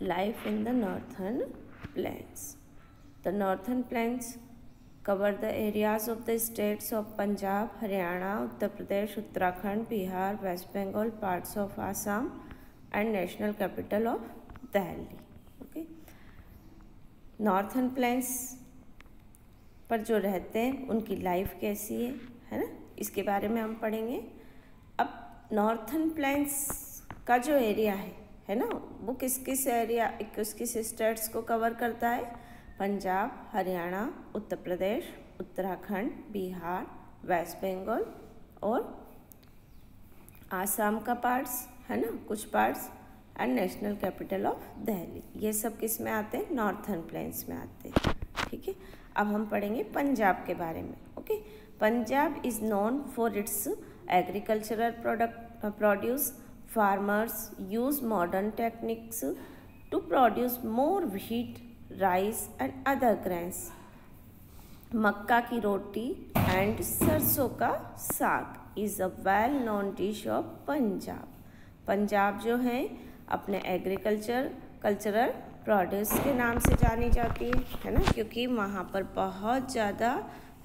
life in the northern plains. The northern plains cover the areas of the states of Punjab, Haryana, Uttar Pradesh, Uttarakhand, Bihar, West Bengal, parts of Assam and national capital of Delhi. Okay. Northern plains पर जो रहते हैं उनकी life कैसी है है ना इसके बारे में हम पढ़ेंगे अब नॉर्थन प्लेन्स का जो एरिया है है ना? वो किस किस एरिया किस किस स्टेट्स को कवर करता है? पंजाब, हरियाणा, उत्तर प्रदेश, उत्तराखंड, बिहार वेस्ट बंगाल और आसाम का पार्ट्स है ना? कुछ parts and national capital of Delhi ये सब किसमें आते हैं? नॉर्थर्न प्लेन्स में आते हैं। ठीक है? अब हम पढ़ेंगे पंजाब के बारे में, okay? Punjab is known for its agricultural product produce farmers use modern techniques to produce more wheat, rice and other grains. मक्का की रोटी एंड सरसों का साग is a well known dish of Punjab Punjab जो है अपने एग्रीकल्चर कल्चरल प्रोड्यूस के नाम से जानी जाती है है ना? क्योंकि वहाँ पर बहुत ज़्यादा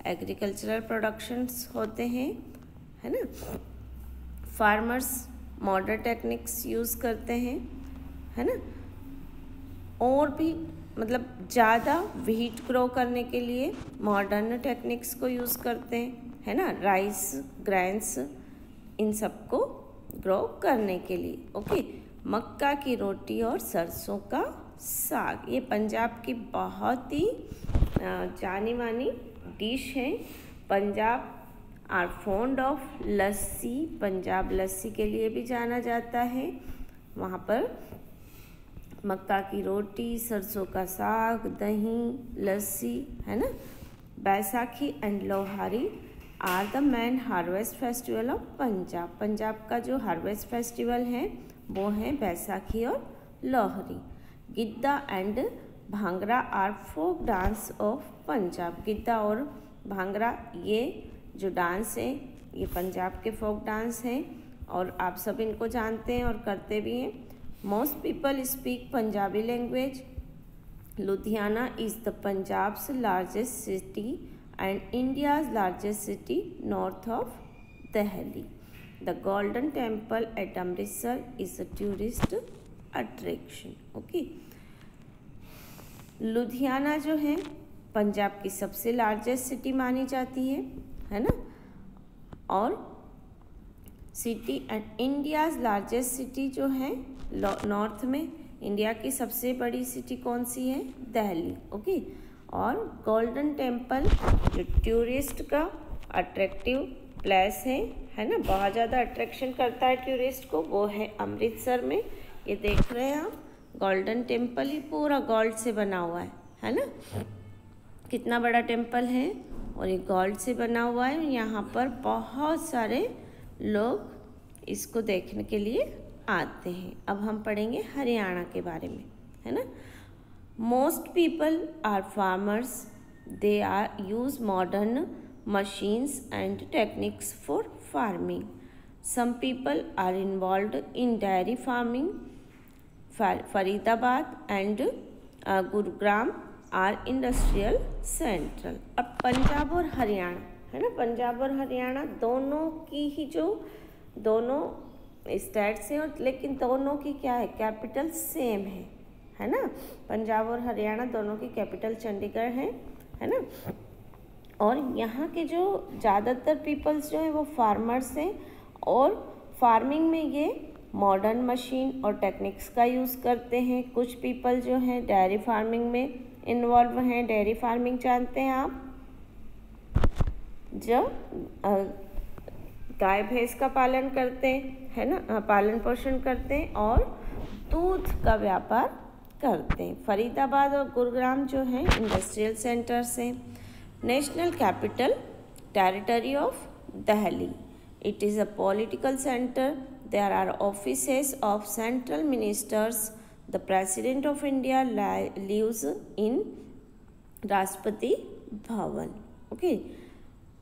एग्रीकल्चरल प्रोडक्शंस होते हैं है ना? फार्मर्स मॉडर्न टेक्निक्स यूज़ करते हैं, है ना? और भी मतलब ज़्यादा वीट ग्रो करने के लिए मॉडर्न टेक्निक्स को यूज़ करते हैं, है ना? राइस ग्रैंस इन सबको ग्रो करने के लिए। ओके मक्का की रोटी और सरसों का साग, ये पंजाब की बहुत ही जानी मानी डिश है। Punjab are fond of lassi, Punjab लस्सी के लिए भी जाना जाता है। वहाँ पर मक्का की रोटी, सरसों का साग, दही, लस्सी, है ना? Baisakhi and Lohri are the main harvest festival of Punjab. Punjab का जो हार्वेस्ट फेस्टिवल है, वो है बैसाखी और Lohri. Giddha and Bhangra are folk dance of Punjab. Giddha और भांगड़ा ये जो डांस है, ये पंजाब के फोक डांस हैं और आप सब इनको जानते हैं और करते भी हैं। Most people speak Punjabi language Ludhiana is the Punjab's largest city and India's largest city north of Delhi the Golden Temple at Amritsar is a tourist attraction okay Ludhiana जो है, पंजाब की सबसे लार्जेस्ट सिटी मानी जाती है। है ना? और city and India's largest city जो है नॉर्थ में इंडिया की सबसे बड़ी सिटी कौन सी है? दिल्ली ओके और गोल्डन टेंपल जो टूरिस्ट का अट्रैक्टिव प्लेस है है ना? बहुत ज़्यादा अट्रैक्शन करता है टूरिस्ट को, वो है अमृतसर में। ये देख रहे हैं आप गोल्डन टेंपल ही पूरा गोल्ड से बना हुआ है है ना? कितना बड़ा टेंपल है? और ये गोल्ड से बना हुआ है। यहाँ पर बहुत सारे लोग इसको देखने के लिए आते हैं। अब हम पढ़ेंगे हरियाणा के बारे में, है ना? Most people are farmers they are use modern machines and techniques for farming some people are involve in dairy farming Faridabad and Gurugram are industrial central. अब पंजाब और हरियाणा, है ना? पंजाब और हरियाणा दोनों की ही जो, दोनों स्टेट्स हैं और लेकिन दोनों की क्या है? कैपिटल सेम है है ना? पंजाब और हरियाणा दोनों की कैपिटल चंडीगढ़ है है ना? और यहाँ के जो ज़्यादातर पीपल्स जो हैं वो फार्मर्स हैं और फ़ार्मिंग में ये मॉडर्न मशीन और टेक्निक्स का यूज़ करते हैं। कुछ पीपल जो हैं डेयरी फ़ार्मिंग में इन्वॉल्व हैं, डेयरी फ़ार्मिंग जानते हैं आप। जो गाय भैंस का पालन करते हैं, है ना? पालन पोषण करते हैं और दूध का व्यापार करते हैं। फरीदाबाद और गुरुग्राम जो हैं इंडस्ट्रियल सेंटर्स हैं। National capital territory of Delhi it is a political centre there are office of central ministers the president of India lives in Rashtrapati Bhavan okay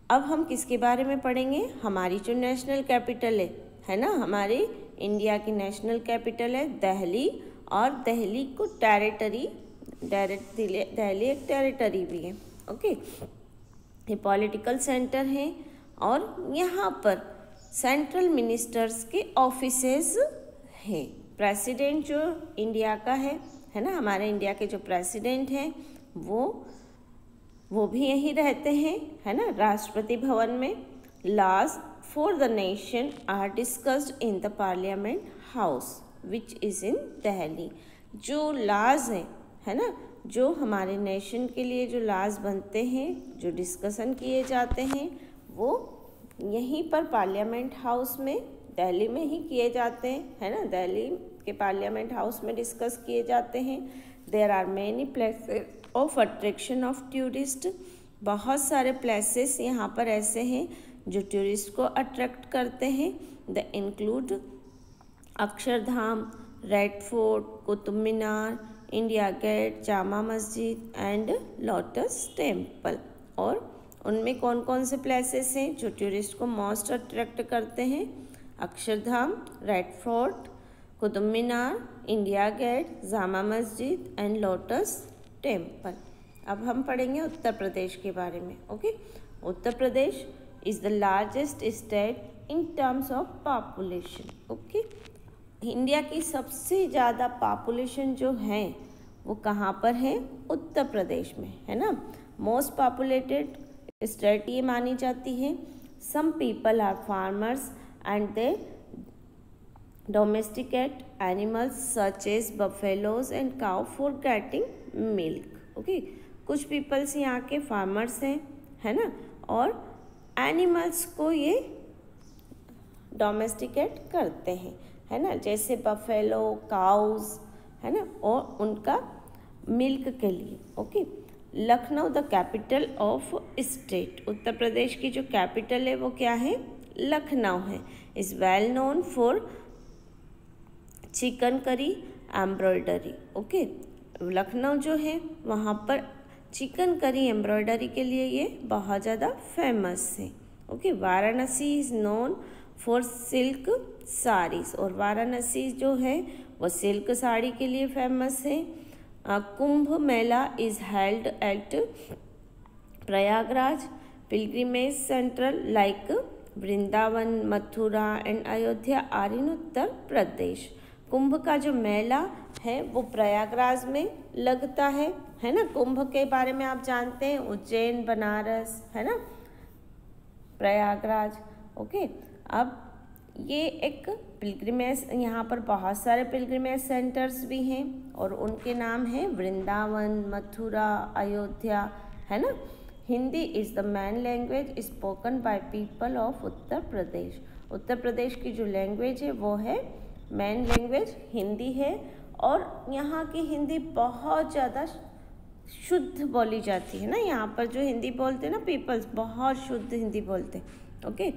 अब हम किसके बारे में पढ़ेंगे? हमारी जो नेशनल कैपिटल है है ना? हमारे इंडिया की नेशनल कैपिटल है दहली और दहली को टेरिटरी दहली एक टेरिटरी भी है ओके ये पॉलिटिकल सेंटर है और यहाँ पर सेंट्रल मिनिस्टर्स के ऑफिसेज हैं। प्रेसिडेंट जो इंडिया का है है ना? हमारे इंडिया के जो प्रेसिडेंट हैं, वो वो भी यहीं रहते हैं, है ना? राष्ट्रपति भवन में laws for the nation are discussed in the parliament house which is in Delhi जो लाज हैं, है ना? जो हमारे नेशन के लिए जो लाज बनते हैं, जो डिस्कशन किए जाते हैं, वो यहीं पर पार्लियामेंट हाउस में दिल्ली में ही किए जाते हैं, है ना? दिल्ली के पार्लियामेंट हाउस में डिस्कस किए जाते हैं। There are many places of attraction of tourist बहुत सारे प्लेसेस यहाँ पर ऐसे हैं जो टूरिस्ट को अट्रैक्ट करते हैं। They include Akshardham Red Fort Qutub Minar India Gate Jama Masjid and lotus temple और उनमें कौन कौन से प्लेसेस हैं जो टूरिस्ट को मोस्ट अट्रैक्ट करते हैं? Akshardham, Red Fort, Qutub Minar, India Gate, Jama Masjid and lotus temple अब हम पढ़ेंगे उत्तर प्रदेश के बारे में, okay? Uttar Pradesh is the largest state in terms of population okay? India की सबसे ज़्यादा पॉपुलेशन जो है, वो कहाँ पर है? उत्तर प्रदेश में, है ना? मोस्ट पॉपुलेटेड स्टेट ये मानी जाती है। Some people are farmers and they domesticate animals such as buffaloes and cow for getting milk okay कुछ पीपल्स यहाँ के फार्मर्स हैं, है ना? और एनिमल्स को ये डोमेस्टिकेट करते हैं, है ना? जैसे बफेलो काउज है ना? और उनका मिल्क के लिए okay Lucknow the capital of state Uttar Pradesh की जो कैपिटल है वो क्या है? लखनऊ है। Is well known for chikankari embroidery okay Lucknow जो है, वहाँ पर चिकन करी एम्ब्रॉयडरी के लिए ये बहुत ज़्यादा फ़ेमस है okay Varanasi is known for silk saris और वाराणसी जो है, वो सिल्क साड़ी के लिए फ़ेमस है। Kumbh Mela is held at Prayagraj pilgrimage central like Vrindavan, Mathura and Ayodhya are in Uttar Pradesh. Kumbh का जो मेला है, वो प्रयागराज में लगता है है ना? कुंभ के बारे में आप जानते हैं, उज्जैन, बनारस, है ना? प्रयागराज ओके अब ये एक पिलग्रिमेज यहाँ पर बहुत सारे पिलग्रिमेज सेंटर्स भी हैं और उनके नाम हैं वृंदावन, मथुरा, अयोध्या, है ना? Hindi is the main language spoken by people of Uttar Pradesh Uttar Pradesh की जो लैंग्वेज है, वो है मैन लैंग्वेज हिंदी है और यहाँ की हिंदी बहुत ज़्यादा शुद्ध बोली जाती है ना। यहाँ पर जो हिंदी बोलते हैं ना पीपल्स बहुत शुद्ध हिंदी बोलते हैं ओके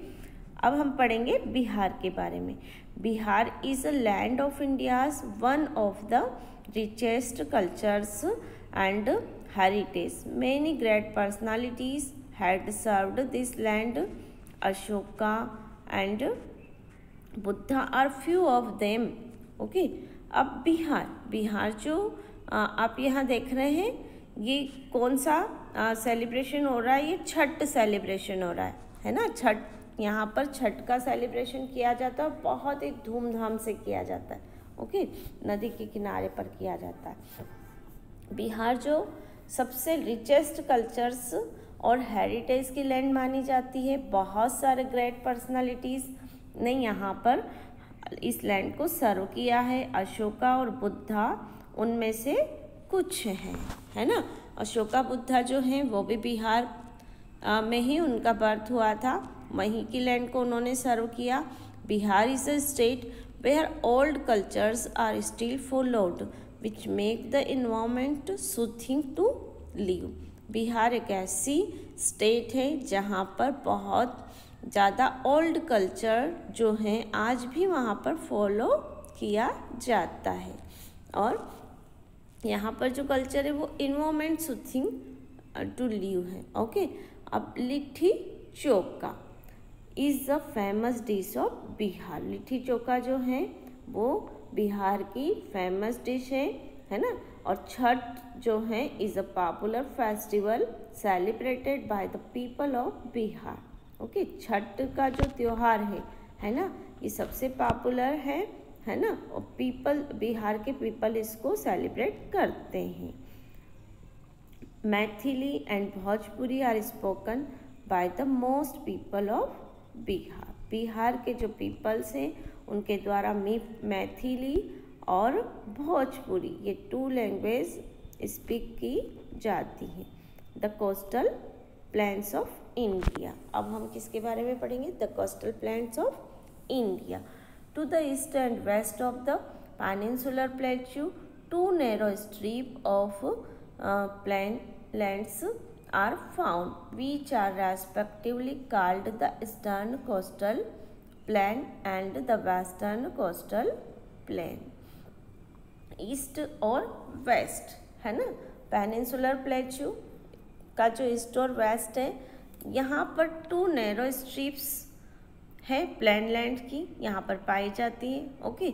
अब हम पढ़ेंगे बिहार के बारे में। Bihar is a land of India's one of the richest cultures and heritage many great personalities had served this land Ashoka and Buddha are few of them okay अब बिहार बिहार जो आ, आप यहाँ देख रहे हैं ये कौन सा सेलिब्रेशन हो रहा है? ये छठ सेलिब्रेशन हो रहा है है ना? छठ यहाँ पर छठ का सेलिब्रेशन किया जाता है बहुत ही धूमधाम से किया जाता है ओके नदी के किनारे पर किया जाता है। बिहार जो सबसे रिचेस्ट कल्चर्स और हेरिटेज की लैंड मानी जाती है। बहुत सारे ग्रेट पर्सनालिटीज़ ने यहाँ पर इस लैंड को सर्व किया है। अशोका और बुद्धा उनमें से कुछ हैं, है ना? अशोका, बुद्धा जो हैं, वो भी बिहार में ही उनका बर्थ हुआ था। वहीं की लैंड को उन्होंने सर्व किया। Bihar is a state where old cultures are still followed which make the environment soothing to live Bihar एक ऐसी स्टेट है जहाँ पर बहुत ज़्यादा ओल्ड कल्चर जो हैं, आज भी वहाँ पर फॉलो किया जाता है। और यहाँ पर जो कल्चर है, वो इन्वामेंट सुथिंग टू लिव है। ओके अब litti chokha is the famous dish of Bihar. Litti chokha जो है, वो बिहार की फ़ेमस डिश है है ना? और छठ जो है is a popular festival celebrated by the people of Bihar. Okay Chhath का जो त्यौहार है है ना? ये सबसे पॉपुलर है है ना? और पीपल बिहार के पीपल इसको सेलिब्रेट करते हैं। Maithili and Bhojpuri are spoken by the most people of Bihar. Bihar के जो पीपल्स हैं उनके द्वारा मी, मैथिली और भोजपुरी ये टू लैंग्वेज स्पीक की जाती हैं। The coastal plains of India अब हम किसके बारे में पढ़ेंगे? The coastal plains of India to the east and west of the peninsular plateau two narrow strip of plain lands are found which are respectively called the eastern coastal plain and the western coastal plain. East और west है ना? Peninsular plateau का जो east और west है, यहाँ पर two narrow strips है प्लेन लैंड की, यहाँ पर पाई जाती है ओके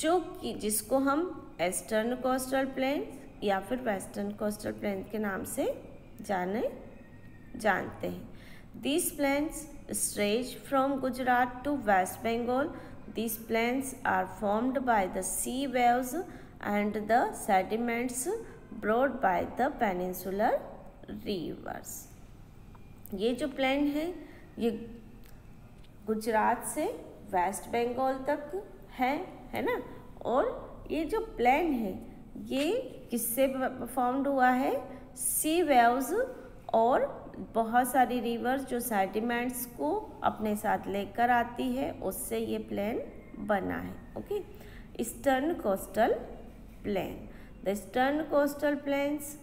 जो कि जिसको हम ईस्टर्न कोस्टल प्लेन या फिर वेस्टर्न कोस्टल प्लेन के नाम से जाने, जानते हैं। This plains stretch from Gujarat to West Bengal this plains are formed by the sea waves and the sediments brought by the peninsular rivers ये जो प्लेन है, ये गुजरात से वेस्ट बंगाल तक है है ना? और ये जो प्लेन है, ये किससे फॉर्म्ड हुआ है? सी वेव्स और बहुत सारी रिवर्स जो सेटिमेंट्स को अपने साथ लेकर आती है, उससे ये प्लेन बना है okay eastern coastal plain the eastern coastal plains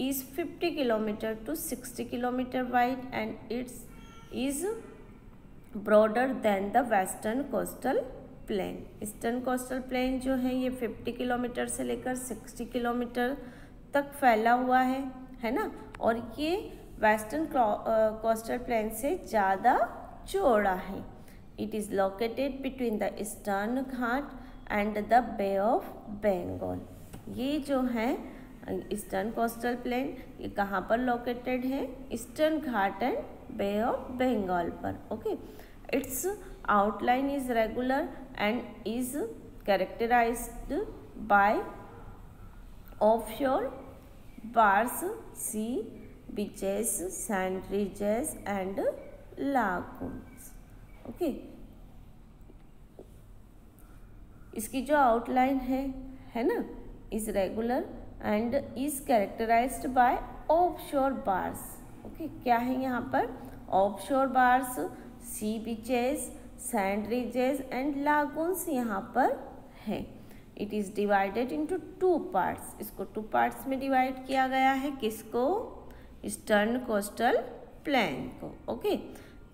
is 50 kilometre to 60 kilometre wide and it's is broader than the western coastal plain eastern coastal plain जो है, ये 50 किलोमीटर से लेकर 60 किलोमीटर तक फैला हुआ है है ना? और ये वेस्टर्न कोस्टल प्लेन से ज़्यादा चौड़ा है। It is located between the Eastern Ghat and the Bay of Bengal ये जो है ईस्टर्न कोस्टल प्लेन ये कहाँ पर लोकेटेड है? Eastern Ghat and Bay of Bengal पर okay its outline is regular and is characterised by of offshore bars, sea beaches, sand ridges and lagoons. Okay. इसकी जो आउटलाइन है है ना? Is regular and is characterised by offshore bars okay क्या है यहाँ पर? Offshore bars sea beaches sand ridges and lagoons यहाँ पर है. It is divided into two parts इसको टू पार्ट्स में डिवाइड किया गया है. किसको? ईस्टर्न कोस्टल प्लान को ओके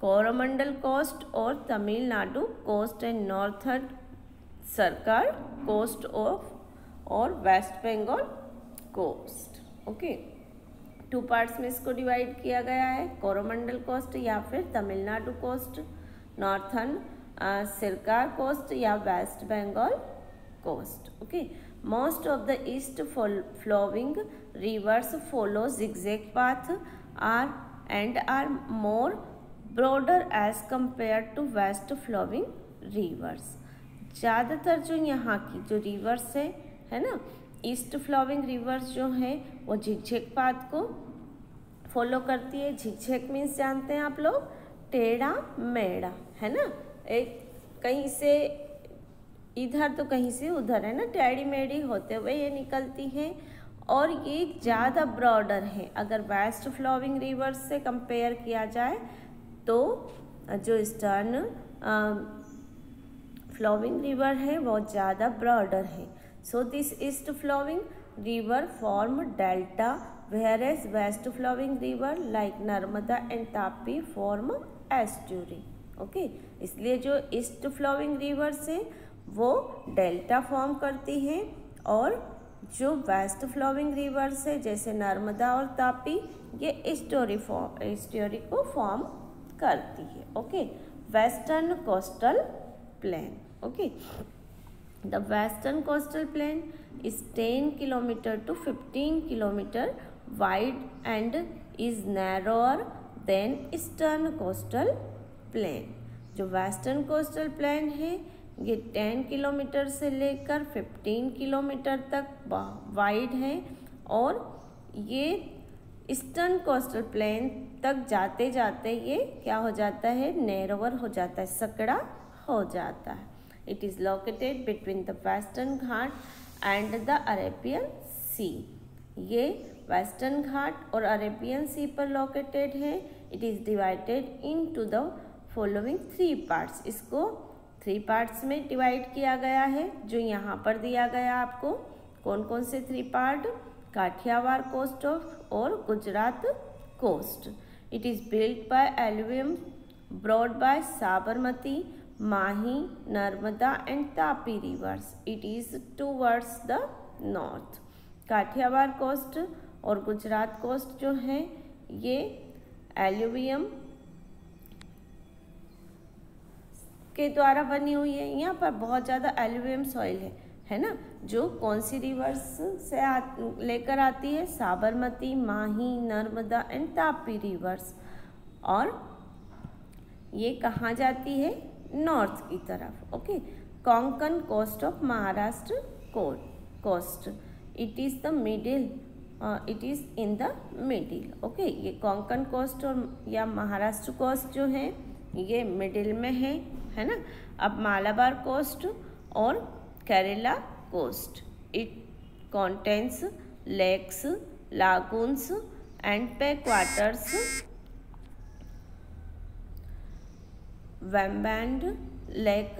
कोरोमंडल कोस्ट और Tamil Nadu coast and northern Circar coast of और West Bengal coast okay two parts में इसको डिवाइड किया गया है, कोरोमंडल कोस्ट या फिर Tamil Nadu coast northern Circar coast या West Bengal coast okay most of the east flowing rivers follow zigzag path are and are more broader as compare to west flowing rivers ज़्यादातर जो यहाँ की जो reverse है है ना? East flowing reverse जो है, वो झिकझेक पाथ को फॉलो करती है। झिकझेक मीन्स जानते हैं आप लोग? टेढ़ा, मेढ़ा, है ना? एक कहीं से इधर तो कहीं से उधर है ना टेढ़ी मेढ़ी होते हुए ये निकलती हैं और ये ज़्यादा ब्रॉडर है अगर वेस्ट फ्लोविंग रिवर्स से कंपेयर किया जाए तो जो ईस्टर्न फ्लोविंग रिवर है, वो ज़्यादा ब्रॉडर है So this east flowing river form delta, whereas west flowing river like Narmada and Tapi form estuary. Okay okay? इसलिए जो ईस्ट फ्लोविंग रिवर्स है वो डेल्टा फॉर्म करती हैं और जो वेस्ट फ्लोइंग रिवर्स है, जैसे नर्मदा और तापी, ये स्टोरी फॉर्म स्टोरी को फॉर्म करती है okay western coastal plain okay the western coastal plain is 10 kilometer to 15 kilometer wide and is narrower than eastern coastal plain. जो वेस्टर्न कोस्टल प्लेन है ये 10 किलोमीटर से लेकर 15 किलोमीटर तक वाइड है और ये ईस्टर्न कोस्टल प्लेन तक जाते जाते ये क्या हो जाता है? नैरोवर हो जाता है, सकड़ा हो जाता है। It is located between the western Ghat and the Arabian sea ये वेस्टर्न घाट और अरेबियन सी पर लोकेटेड है। It is divided into the following three parts इसको थ्री पार्ट्स में डिवाइड किया गया है, जो यहाँ पर दिया गया आपको। कौन कौन से three part? Kathiawar coast of और Gujarat coast. It is built by alluvium brought by Sabarmati Mahi Narmada and Tapi rivers it is towards the north Kathiawar coast और गुजरात कोस्ट जो है, ये एल्यूवियम के द्वारा बनी हुई है। यहाँ पर बहुत ज़्यादा एल्यूवियम सॉइल है है ना? जो कौन सी रिवर्स से आ, लेकर आती है? Sabarmati Mahi Narmada and Tapi rivers. और ये कहाँ जाती है? नॉर्थ की तरफ़ okay? Konkan coast of Maharashtra coast. It is the middle it is in the middle okay? ये कोंकण कोस्ट और या महाराष्ट्र कोस्ट जो है ये मिडिल में है। है ना? अब मालाबार कोस्ट और Kerala coast it contains lakes lagoons and backwaters Vembanad lake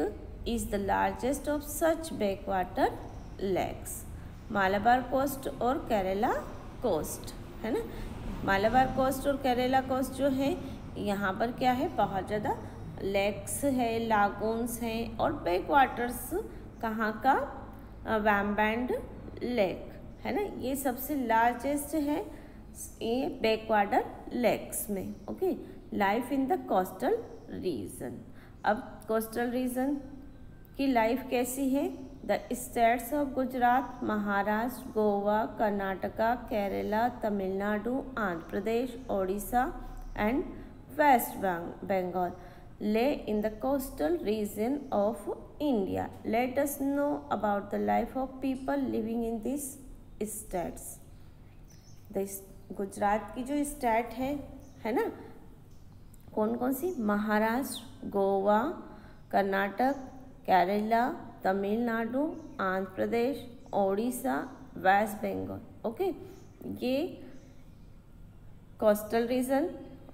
is the largest of such back water lakes Malabar coast और केरला कोस्ट है ना? मालाबार कोस्ट और केरला कोस्ट जो है, यहाँ पर क्या है? बहुत ज़्यादा लेक्स है, लागून्स हैं और बैक वाटर्स कहाँ का? वैम्बैंड लेक है ना? ये सबसे लार्जेस्ट है ये बैक वाटर लेक्स में okay life in the coastal region अब कोस्टल रीजन की लाइफ कैसी है? The states of Gujarat Maharashtra Goa Karnataka Kerala Tamil Nadu Andhra Pradesh Odisha and West Bengal lay in the coastal region of India. Let us know about the life of people living in these states. The Gujarat की जो state है है ना कौन कौन सी Maharashtra Goa Karnataka Kerala Tamil Nadu Andhra Pradesh Odisha waste Bengal okay ये coastal region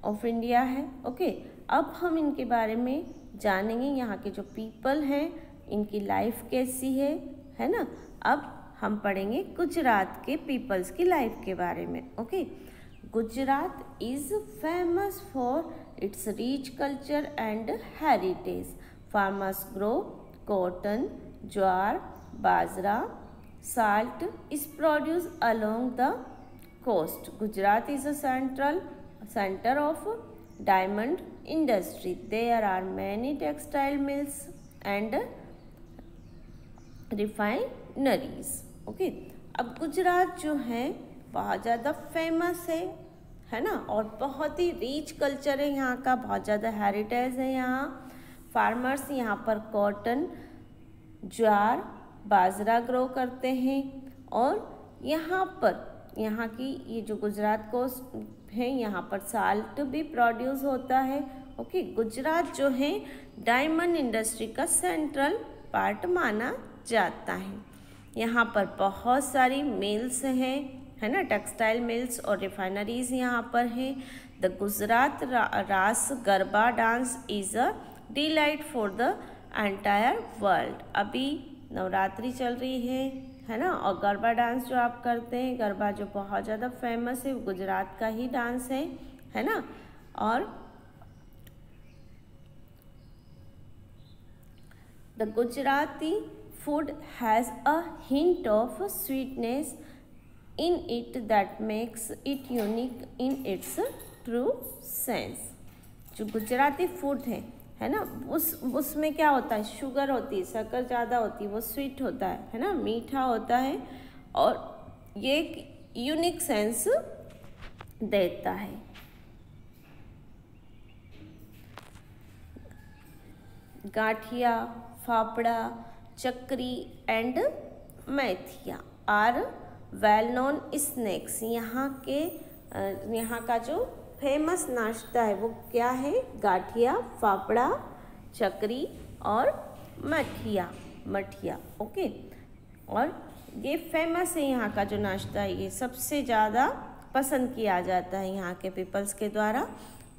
of India है ओके okay? अब हम इनके बारे में जानेंगे, यहाँ के जो पीपल हैं, इनकी लाइफ कैसी है है ना? अब हम पढ़ेंगे गुजरात के पीपल्स की लाइफ के बारे में okay Gujarat is famous for its rich culture and heritage farmers grow cotton jowar bajra salt is produce along the coast Gujarat is a central centre of diamond industry, there are many textile mills and refineries. Okay okay? अब गुजरात जो है बहुत ज़्यादा famous है है ना? और बहुत ही रिच कल्चर है यहाँ का, बहुत ज़्यादा हेरिटेज है यहाँ। फार्मर्स यहाँ पर कॉटन ज्वार, बाजरा ग्रो करते हैं। और यहाँ पर, यहाँ की ये जो गुजरात को है यहाँ पर साल्ट भी प्रोड्यूस होता है। ओके गुजरात जो है डायमंड इंडस्ट्री का सेंट्रल पार्ट माना जाता है। यहाँ पर बहुत सारी मिल्स हैं है ना? टेक्सटाइल मिल्स और रिफाइनरीज यहाँ पर हैं। द गुजरात रा, Ras Garba dance is a delight for the entire world अभी नवरात्रि चल रही है। है ना? और गरबा डांस जो आप करते हैं, गरबा जो बहुत ज़्यादा फ़ेमस है गुजरात का ही डांस है है ना? और the Gujarati food has a hint of sweetness in it that makes it unique in its true sense जो गुजराती फ़ूड है है ना? उस, उसमें क्या होता है? शुगर होती है, शक्कर ज़्यादा होती है, वो स्वीट होता है है ना? मीठा होता है और ये एक यूनिक सेंस देता है। Gathiya, fafda, chakri and methia are well known snacks यहाँ के यहाँ का जो फ़ेमस नाश्ता है। वो क्या है? गाठिया, फाफड़ा, चकरी और मठिया मठिया, ओके? और ये फ़ेमस है यहाँ का जो नाश्ता है। ये सबसे ज़्यादा पसंद किया जाता है यहाँ के पीपल्स के द्वारा।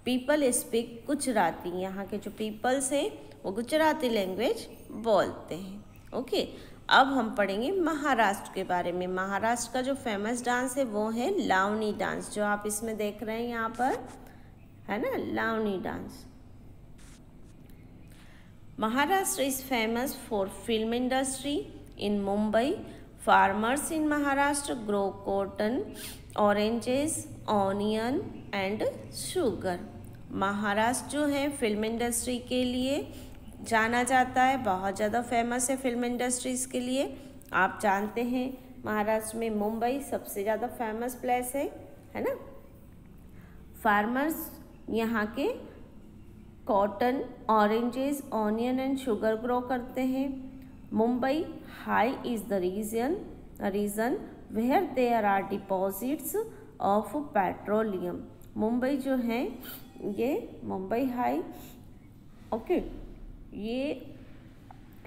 People speak Gujarati. यहाँ के जो पीपल्स हैं, वो गुजराती लैंग्वेज बोलते हैं, ओके? अब हम पढ़ेंगे महाराष्ट्र के बारे में। महाराष्ट्र का जो फ़ेमस डांस है, वो है लावनी डांस जो आप इसमें देख रहे हैं यहाँ पर, है ना? Lavani dance Maharashtra is famous for film industry in Mumbai farmers in Maharashtra grow cotton oranges onion and sugar Maharashtra जो है फ़िल्म इंडस्ट्री के लिए जाना जाता है। बहुत ज़्यादा फ़ेमस है फ़िल्म इंडस्ट्रीज़ के लिए। आप जानते हैं, महाराष्ट्र में मुंबई सबसे ज़्यादा फ़ेमस प्लेस है है ना? फार्मर्स यहाँ के cotton oranges onion and sugar grow करते हैं। Mumbai high is the region region where there are deposits of petroleum Mumbai जो है, ये मुंबई हाई ओके ये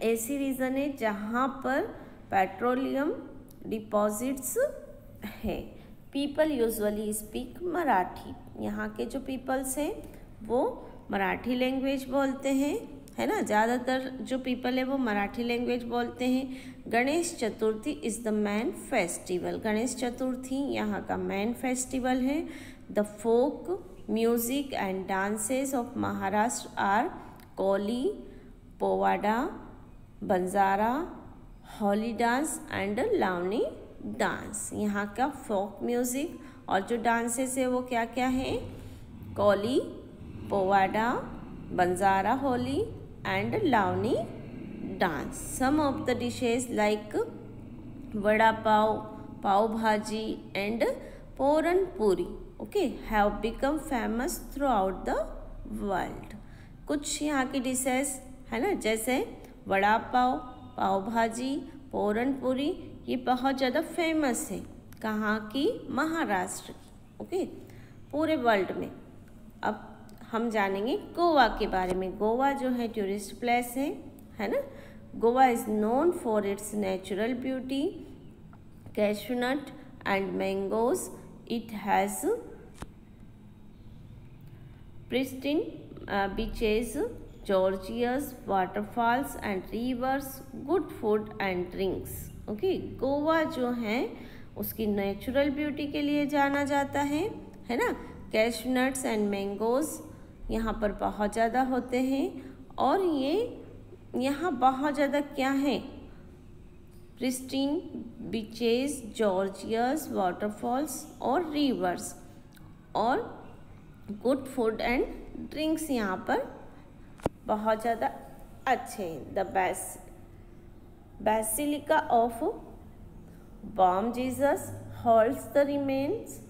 ऐसी रीज़न है जहाँ पर पेट्रोलियम डिपॉजिट्स है। People usually speak Marathi. यहाँ के जो पीपल्स हैं, वो मराठी लैंग्वेज बोलते हैं, है ना? ज़्यादातर जो पीपल है, वो मराठी लैंग्वेज बोलते हैं। Ganesh Chaturthi is the main festival Ganesh Chaturthi, यहाँ का मैन फेस्टिवल है। The folk music and dances of Maharashtra are Koli Powada, Banjara, Holi dance and Lavani dance. यहाँ का फोक म्यूज़िक और जो डांसेस है वो क्या क्या है? Koli, Powada, Banjara, Holi and Lavani dance. Some of the dishes like vada pav pav bhaji and puran puri, okay have become famous throughout the world कुछ यहाँ की डिशेज है ना? जैसे वड़ा पाव पाव भाजी, पोरन पूरी, ये बहुत ज़्यादा फ़ेमस है कहाँ की? महाराष्ट्र की ओके पूरे वर्ल्ड में। अब हम जानेंगे गोवा के बारे में। गोवा जो है टूरिस्ट प्लेस है है ना? Goa is known for its natural beauty cashew nut and mangoes it has pristine beaches Georgia's waterfalls and rivers, good food and drinks. Okay? Goa जो है उसकी नेचुरल ब्यूटी के लिए जाना जाता है है ना कैशनट्स एंड मैंगोज यहाँ पर बहुत ज़्यादा होते हैं और ये यहाँ बहुत ज़्यादा क्या है प्रिस्टीन बीचेस जॉर्जियस वाटरफॉल्स और रिवर्स और गुड फ़ूड एंड ड्रिंक्स यहाँ पर बहुत ज़्यादा अच्छे हैं। The best basilica of Bom Jesus holds the remains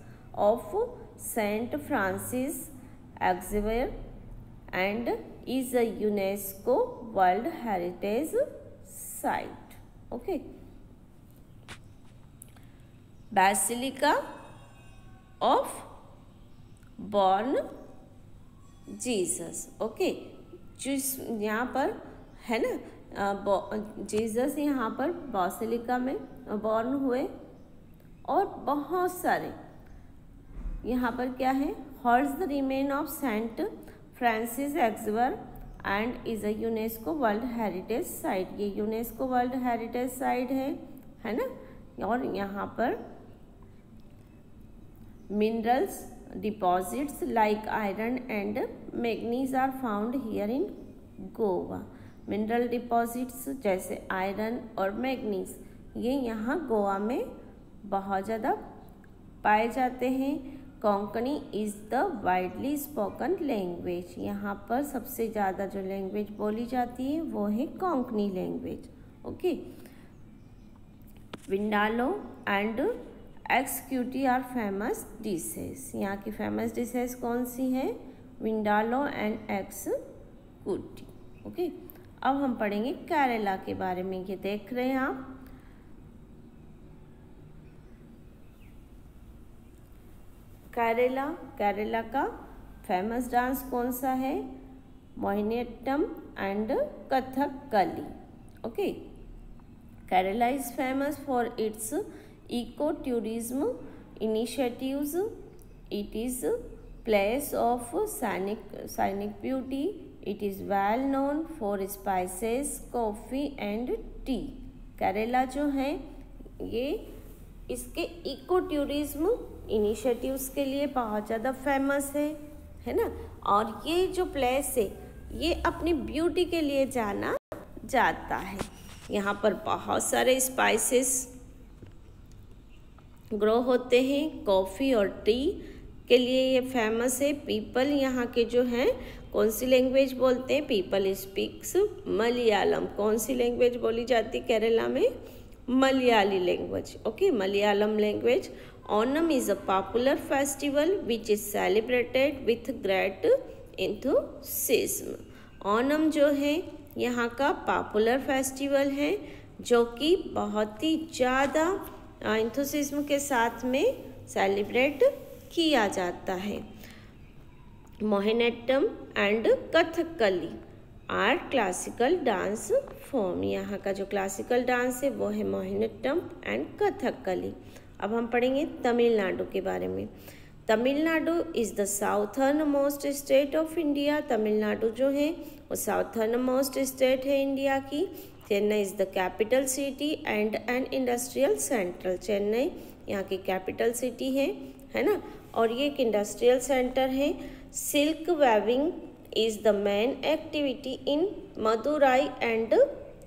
of Saint Francis Xavier and is a UNESCO world heritage site okay basilica of Bom Jesus okay जिस यहाँ पर, है ना? जीसस यहाँ पर बॉसिलिका में बॉर्न हुए और बहुत सारे। यहाँ पर क्या है? Holds the remain of Saint Francis Xavier and is a UNESCO world heritage site ये यूनेस्को वर्ल्ड हेरिटेज साइट है है ना? और यहाँ पर minerals deposits like iron and manganese are found here in Goa mineral deposits जैसे iron और manganese ये यहाँ गोवा में बहुत ज़्यादा पाए जाते हैं। Konkani is the widely spoken language यहाँ पर सबसे ज़्यादा जो लैंग्वेज बोली जाती है, वो है Konkani language okay vindaloo and xacuti are famous dishes यहाँ की फ़ेमस डिशेस कौन सी हैं? Vindaloo and xacuti. ओके अब हम पढ़ेंगे केरला के बारे में। ये देख रहे हैं आप। केरला केरला का फ़ेमस डांस कौन सा है? Mohiniyattam and Kathakali okay Kerala is famous for its eco tourism initiatives it is place of scenic scenic beauty it is well known for spices coffee and tea Kerala जो है, ये इसके eco tourism initiatives के लिए बहुत ज़्यादा famous है है ना? और ये जो प्लेस है, ये अपनी ब्यूटी के लिए जाना जाता है। यहाँ पर बहुत सारे स्पाइसेस ग्रो होते हैं, कॉफ़ी और टी के लिए ये फ़ेमस है। पीपल यहाँ के जो हैं, कौन सी लैंग्वेज बोलते हैं? People speaks Malayalam. कौन सी लैंग्वेज बोली जाती केरला में? Malayali language okay Malayalam language Onam is a popular festival which is celebrated with great enthusiasm Onam जो है, यहाँ का पॉपुलर फेस्टिवल है, जो कि बहुत ही ज़्यादा इंथुसिज्म के साथ में सेलिब्रेट किया जाता है। Mohiniyattam and Kathakali are classical dance form यहाँ का जो क्लासिकल डांस है, वो है मोहिनेट्टम एंड कथकली। अब हम पढ़ेंगे तमिलनाडु के बारे में। Tamil Nadu is the southernmost state of India Tamil Nadu जो है, वो साउथर्न मोस्ट स्टेट है इंडिया की। Chennai is the capital city and an industrial central. Chennai यहाँ की कैपिटल सिटी है है ना? और ये एक इंडस्ट्रियल सेंटर है। Silk weaving is the main activity in Madurai and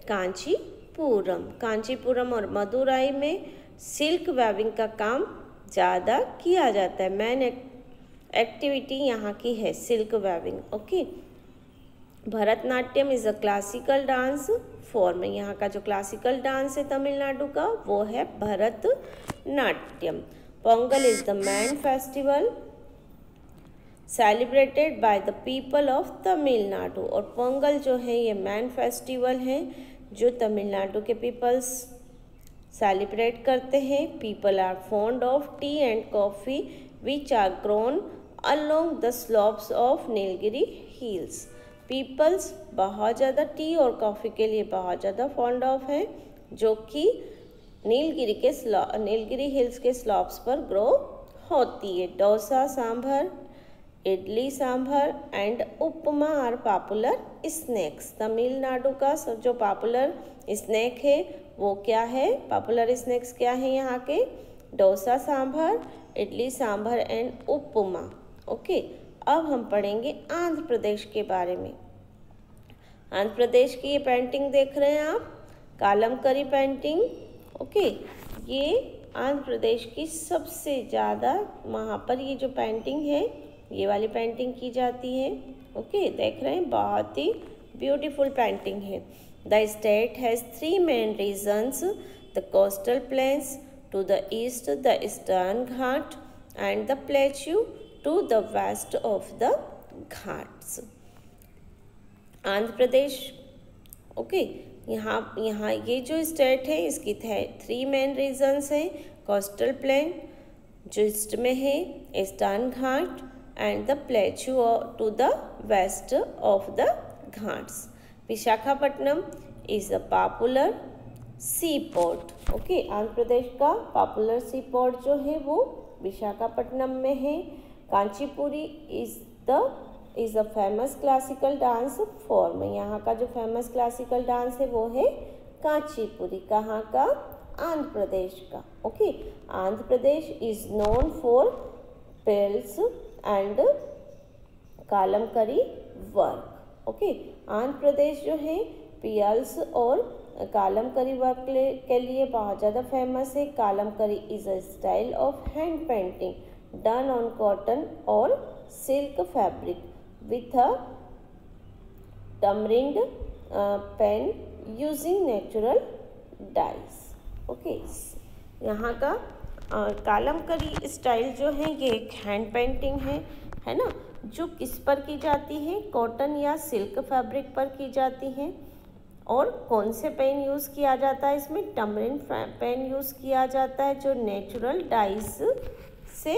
Kanchipuram. Kanchipuram और मदुराई में सिल्क वेविंग का काम ज़्यादा किया जाता है। मेन एक्टिविटी यहाँ की है silk weaving, okay? Bharatanatyam is a classical dance form यहाँ का जो क्लासिकल डांस है तमिलनाडु का, वो है Bharatanatyam. Pongal is the main festival celebrated by the people of Tamil Nadu. और पोंगल जो है, ये मैन फेस्टिवल है, जो तमिलनाडु के पीपल्स सेलिब्रेट करते हैं. People are fond of tea and coffee which are grown along the slopes of Nilgiri hills peoples बहुत ज़्यादा टी और कॉफ़ी के लिए बहुत ज़्यादा फॉन्ड ऑफ़ है, जो कि नीलगिरी के स्लॉ, नीलगिरी हिल्स के स्लॉप्स पर ग्रो होती है। Dosa sambar, idli sambar and upma are popular snacks. Tamil Nadu का सब जो पॉपुलर स्नैक है, वो क्या है? पॉपुलर स्नैक्स क्या है यहाँ के? डोसा सांभर, इडली सांभर एंड उपमा। ओके? अब हम पढ़ेंगे आंध्र प्रदेश के बारे में। आंध्र प्रदेश की ये पेंटिंग देख रहे हैं आप, कालमकरी पेंटिंग ओके ये आंध्र प्रदेश की सबसे ज़्यादा वहाँ पर ये जो पेंटिंग है, ये वाली पेंटिंग की जाती है ओके देख रहे हैं, बहुत ही ब्यूटीफुल पेंटिंग है। The state has three main regions the coastal plains to the east the eastern ghat and the plateau to the west of the ghats Andhra Pradesh okay यहाँ यहाँ ये जो स्टेट है, इसकी थ्री मेन रीजन्स हैं coastal plain जो east में है eastern ghat and the plateau to the of the ghats Visakhapatnam is is a sea port okay Andhra Pradesh का पॉपुलर सी पोर्ट जो है वो विशाखापट्टनम में है। Kuchipudi is the is a famous classical dance form यहाँ का जो famous classical dance है वो है कांचीपुरी, कहाँ का? आंध्र प्रदेश का। Okay Andhra Pradesh is known for pearls and Kalamkari work okay Andhra Pradesh जो है पियल्स और कालमकरी वर्क के लिए बहुत ज़्यादा फ़ेमस है। Kalamkari is a style of hand painting done on cotton or silk fabric with a tamarind uh, pen using natural dyes. Okay. यहाँ का कालमकरी स्टाइल जो है ये एक हैंड पेंटिंग है है ना? जो किस पर की जाती है? कॉटन या सिल्क फैब्रिक पर की जाती है। और कौन से पेन यूज़ किया जाता है इसमें? टमरिन पेन यूज़ किया जाता है जो नेचुरल डाइस से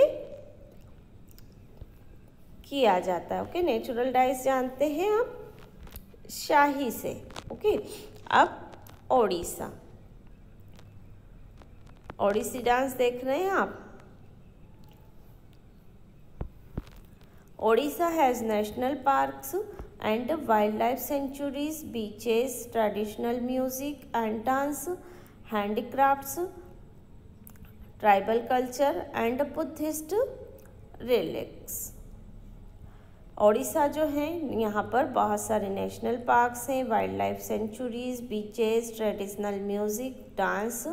किया जाता है ओके नेचुरल डाइस जानते हैं आप, शाही से ओके अब ओडिशा। ओडिसी डांस देख रहे हैं आप। Odisha has national parks and wildlife sanctuaries beaches traditional music and dance handicrafts tribal culture and Buddhist relics. Odisha जो है, यहाँ पर बहुत सारे नेशनल पार्क्स हैं wildlife sanctuaries, beaches, traditional music, dance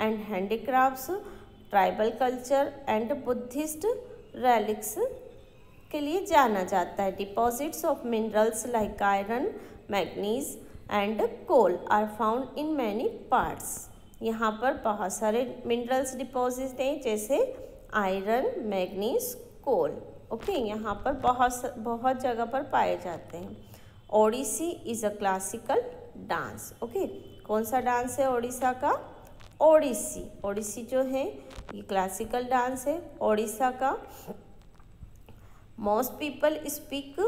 and handicrafts, tribal culture and Buddhist relics के लिए जाना जाता है deposits of minerals like iron manganese and coal are found in many parts यहाँ पर बहुत सारे मिनरल्स डिपॉजिट हैं जैसे आयरन मैग्नीज कोल ओके यहाँ पर बहुत बहुत जगह पर पाए जाते हैं। Odissi is a classical dance okay कौन सा डांस है ओडिशा का? ओडिसी ओडिसी जो है, ये क्लासिकल डांस है ओडिशा का। Most people speak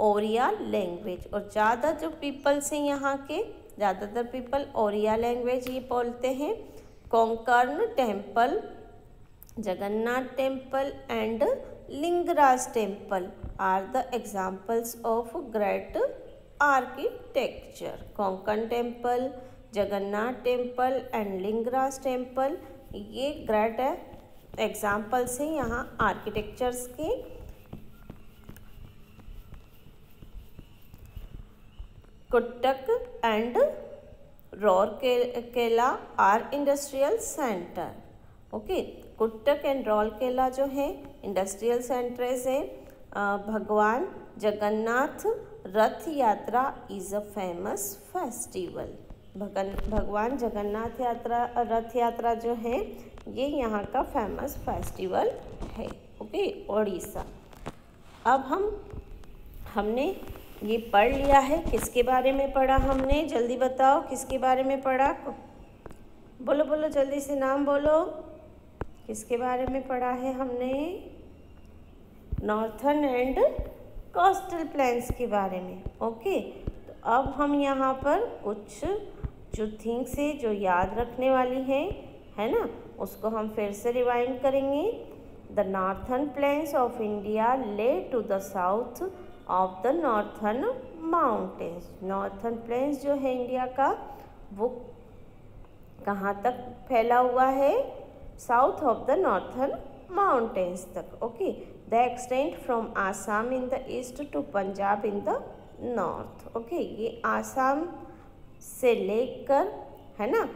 Oriya language और ज़्यादा जो पीपल्स हैं यहाँ के ज़्यादातर पीपल ओरिया लैंग्वेज ही बोलते हैं। Konark temple Jagannath temple and Lingaraj temple are the examples of great architecture Konark temple Jagannath temple and Lingaraj temple ये ग्रेट एग्जाम्पल्स हैं यहाँ आर्किटेक्चर्स के। Kuttak and Rourkela are industrial center. Okay Cuttack and Rourkela जो है industrial centres है. Bhagwan Jagannath Rath Yatra is a famous festival Bhagan, भगवान जगन्नाथ यात्रा, रथ यात्रा जो है, ये यहाँ का फ़ेमस फेस्टिवल है. ओके ओडिशा. अब हम, हमने ये पढ़ लिया है। किसके बारे में पढ़ा हमने? जल्दी बताओ, किसके बारे में पढ़ा? बोलो बोलो, जल्दी से नाम बोलो। किसके बारे में पढ़ा है हमने? नॉर्थन एंड कोस्टल प्लान्स के बारे में। ओके तो अब हम यहाँ पर कुछ जो थिंग्स है, जो याद रखने वाली हैं, है ना? उसको हम फिर से रिवाइंड करेंगे। The northern plains of India lay to the south of the northern mountains northern plains जो है इंडिया का, वो कहाँ तक फैला हुआ है? South of the northern mountains तक okay the extent from Assam in the east to Punjab in the north okay ये आसाम से लेकर, है ना?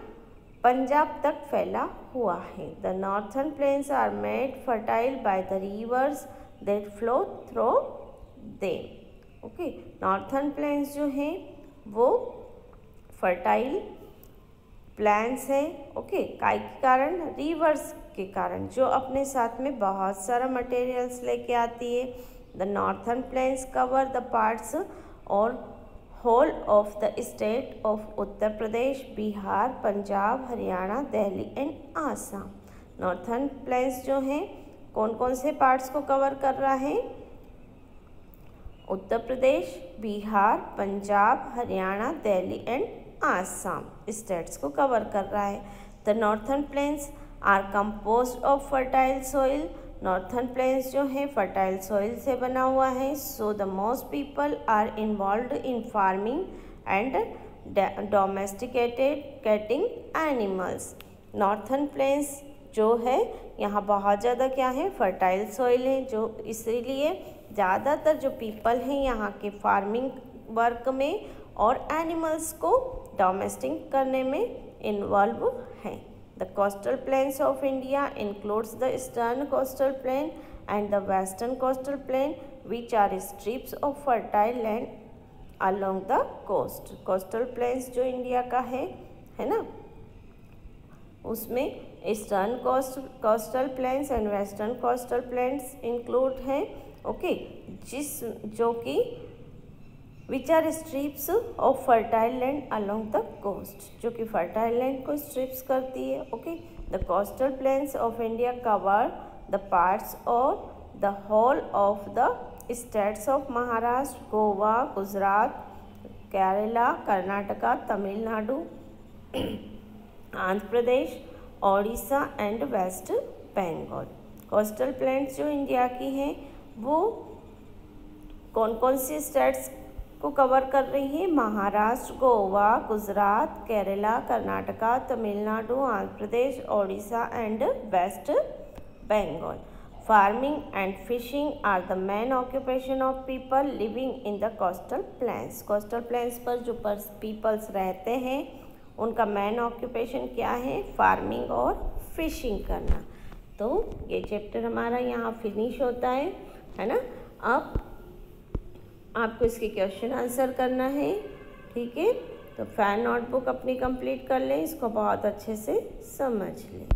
पंजाब तक फैला हुआ है। The northern plains are made fertile by the rivers that flow through them okay northern plains जो हैं, वो फर्टाइल प्लान्स हैं। ओके काय के कारण रिवर्स के कारण, जो अपने साथ में बहुत सारा मटेरियल्स लेके आती है। The northern plains cover the parts और whole of the state of Uttar Pradesh Bihar Punjab Haryana Delhi and Assam northern plains जो हैं कौन कौन से पार्ट्स को कवर कर रहा है? उत्तर प्रदेश, बिहार, पंजाब, हरियाणा, दिल्ली एंड आसाम। स्टेट्स को कवर कर रहा है। The northern plains are compose of fertile soil northern plains जो है फर्टाइल सॉइल से बना हुआ है। So the most people are involve in farming and domesticated catting animals northern plains जो है, यहाँ बहुत ज़्यादा क्या है फर्टाइल सॉइल है, जो इसीलिए ज़्यादातर जो पीपल हैं यहाँ के फ़ार्मिंग वर्क में और एनिमल्स को डोमेस्टिक करने में इन्वॉल्व हैं। The coastal plains of India includes the eastern coastal plain and the western coastal plain, which are strips of fertile land along the coast coastal plains जो India का है है ना? उसमें eastern coast coastal plains and western coastal plains include हैं। Okay, जिस जो कि which are strips of fertile land along the coast, जो कि फर्टाइल लैंड को स्ट्रिप्स करती है, okay? The coastal plains of India cover the parts और the whole of the states of Maharashtra, Goa, Gujarat, Kerala, Karnataka, Tamil Nadu, Andhra Pradesh, Odisha and West Bengal. Coastal plains जो India की हैं वो कौन कौन सी states को cover कर रही है? Maharashtra, Goa, Gujarat, Kerala, Karnataka, Tamil Nadu, Andhra Pradesh, Odisha and West Bengal farming and fishing are the main occupation of people living in the coastal plains coastal plains पर जो पर peoples रहते हैं, उनका main occupation क्या है? Farming और fishing करना। तो ये चैप्टर हमारा यहाँ फिनिश होता है। है ना? अब आपको इसके क्वेश्चन आंसर करना है, ठीक है? तो फ़ैन नोटबुक अपनी कंप्लीट कर लें, इसको बहुत अच्छे से समझ लें।